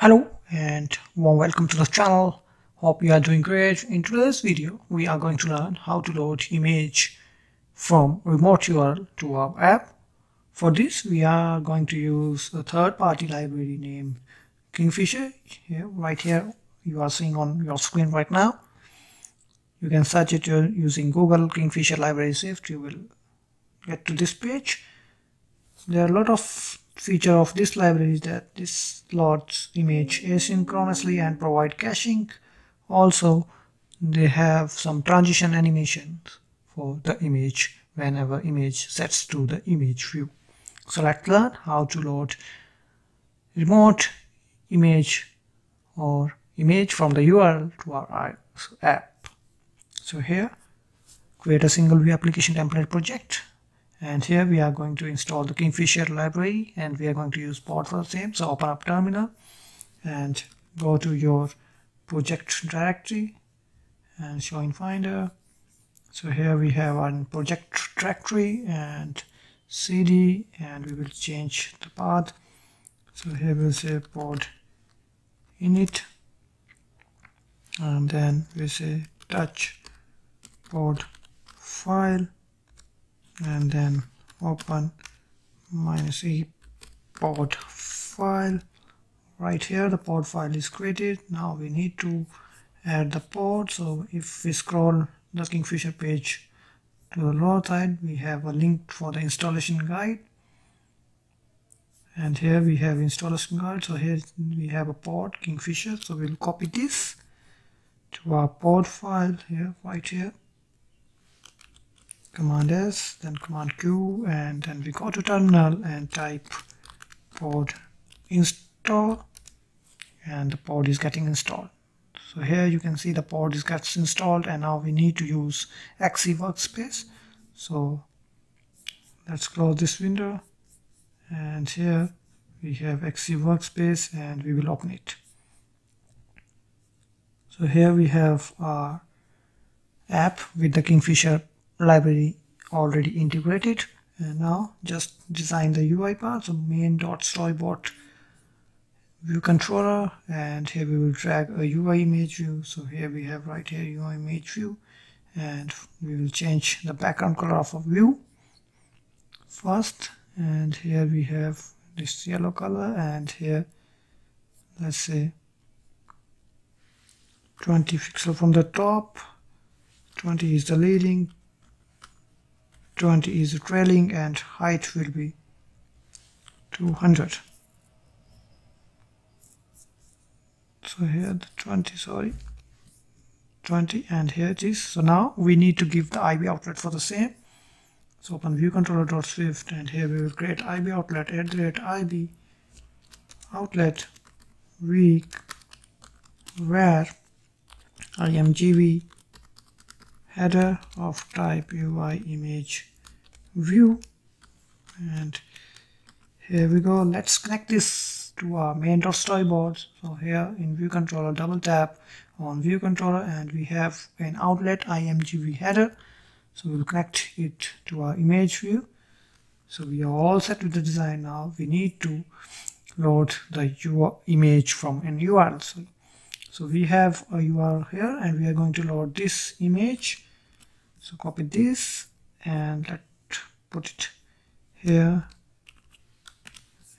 Hello and warm welcome to the channel. Hope you are doing great. In today's video, we are going to learn how to load image from remote URL to our app. For this, we are going to use a third-party library named Kingfisher. Here, right here, you are seeing on your screen right now. You can search it using Google Kingfisher Library Swift. You will get to this page. There are a lot of feature of this library is that this loads image asynchronously and provide caching. Also they have some transition animations for the image whenever image sets to the image view. So let's learn how to load remote image or image from the URL to our app. So here create a single view application template project and here we are going to install the Kingfisher library and we are going to use pod for the same. So open up terminal and go to your project directory and show in finder. So here we have one project directory and cd and we will change the path so here we'll say pod init and then we say touch pod file and then open minus e pod file. Right here the pod file is created. Now we need to add the pod so if we scroll the kingfisher page to the lower side we have a link for the installation guide. And here we have installation guide. So here we have a pod kingfisher. So we'll copy this to our pod file here right here command S then command Q and then we go to terminal and type pod install and the pod is getting installed. So here you can see the pod is gets installed and now we need to use XC workspace. So let's close this window and here we have XC workspace and we will open it. So here we have our app with the Kingfisher library already integrated and now just design the UI part so main.storyboard view controller and here we will drag a UI image view. So here we have right here UI image view and we will change the background color of a view first. And here we have this yellow color and here let's say 20 pixel from the top. 20 is the leading 20 is trailing and height will be 200 so here the 20 sorry. 20 and here it is. So now we need to give the IB outlet for the same. So open view controller.swift and here we will create IB outlet at the rate IB outlet weak var IMGV header of type UI image view. And here we go. Let's connect this to our main.storyboard so here in view controller double tap on view controller and we have an outlet imgv header. So we'll connect it to our image view. So we are all set with the design now. We need to load the image from an url so, so we have a url here and we are going to load this image. So copy this and let put it here.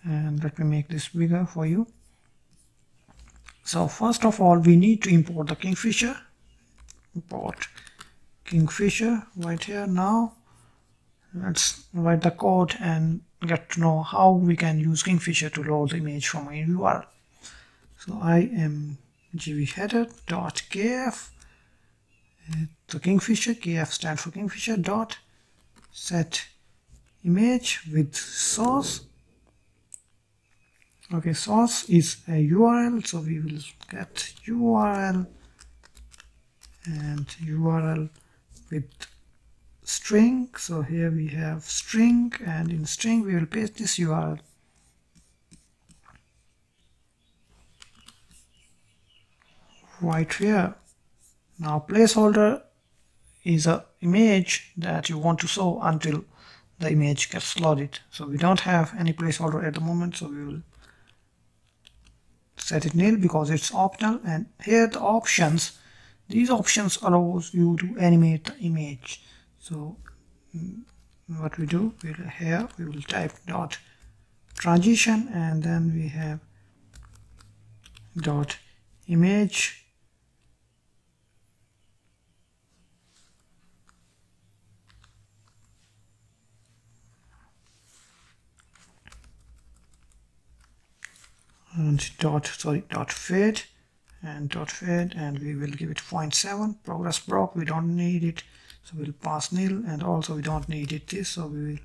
And let me make this bigger for you. So first of all we need to import the kingfisher. Import kingfisher right here now. Let's write the code and get to know how we can use kingfisher to load the image from a url so i am gv dot kf the kingfisher kf stands for kingfisher. Dot set image with source. Okay source is a url so we will get url and url with string. So here we have string and in string we will paste this url right here. Now placeholder is a image that you want to show until the image gets loaded so we don't have any placeholder at the moment so we will set it nil because it's optional. And here the options these options allows you to animate the image. So mm, what we do we'll here we will type dot transition and then we have dot image and dot sorry dot fade and dot fade and we will give it 0.7 progress block we don't need it. So we'll pass nil and also we don't need it this so we will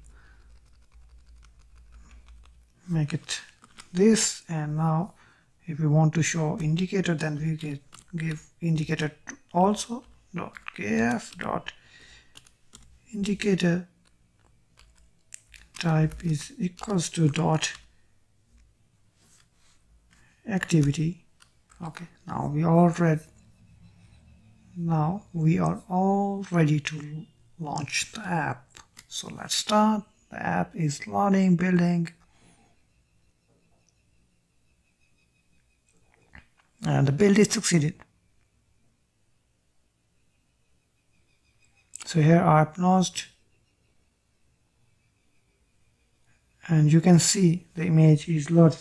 make it this. And now if we want to show indicator then we can give indicator also dot kf dot indicator. Type is equals to dot activity. Okay now we are ready now we are all ready to launch the app. So let's start. The app is loading building. And the build is succeeded so here I paused and you can see the image is loaded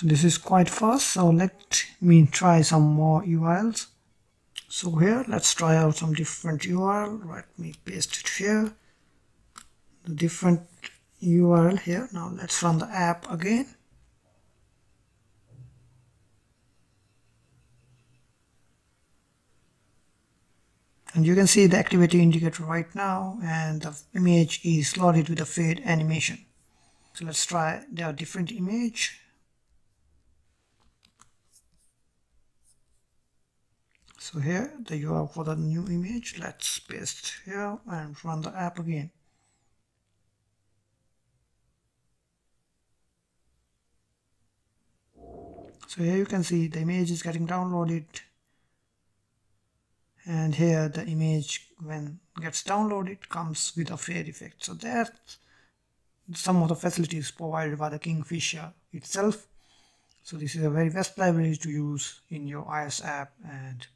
so this is quite fast so let me try some more URLs so here let's try out some different URL let me paste it here. The different URL here. Now let's run the app again. And you can see the activity indicator right now and the image is loaded with a fade animation. So let's try the different image so here the URL for the new image. Let's paste here and run the app again. So here you can see the image is getting downloaded. And here the image when gets downloaded comes with a fair effect. So that's some of the facilities provided by the Kingfisher itself. So this is a very best library to use in your iOS app and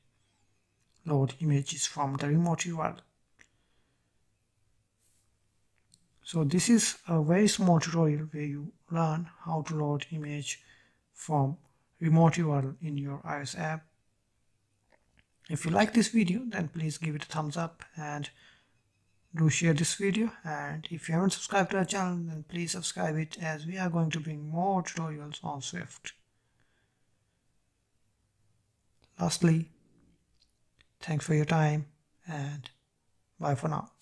load images from the remote URL. So this is a very small tutorial where you learn how to load image from remote URL in your iOS app. If you like this video then please give it a thumbs up and do share this video and if you haven't subscribed to our channel then please subscribe it as we are going to bring more tutorials on Swift. Lastly, Thanks for your time and bye for now.